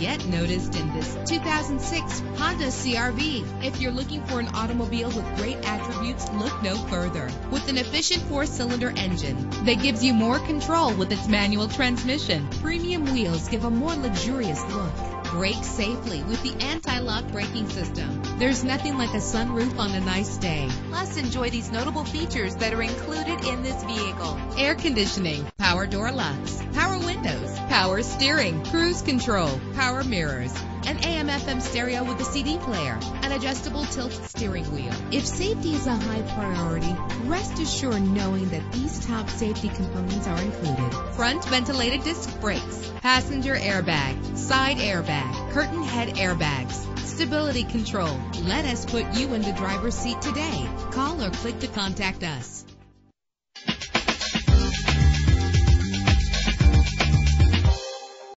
get noticed in this 2006 Honda CRV. If you're looking for an automobile with great attributes, look no further. With an efficient four-cylinder engine that gives you more control with its manual transmission, premium wheels give a more luxurious look. Brake safely with the anti-lock braking system. There's nothing like a sunroof on a nice day. Plus, enjoy these notable features that are included in this vehicle. Air conditioning, power door locks, power windows, power steering, cruise control, power mirrors, an AM FM stereo with a CD player, an adjustable tilt steering wheel. If safety is a high priority, rest assured knowing that these top safety components are included. Front ventilated disc brakes, passenger airbag, side airbag, curtain head airbags, stability control. Let us put you in the driver's seat today. Call or click to contact us.